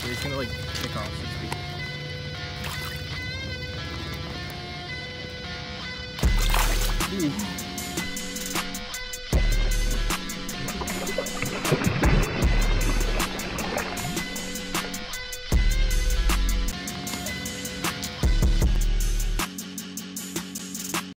So he's gonna like kick off, so to speak. Ooh.